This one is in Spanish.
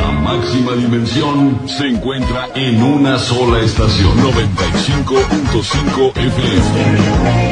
La máxima dimensión se encuentra en una sola estación. 95.5 FM.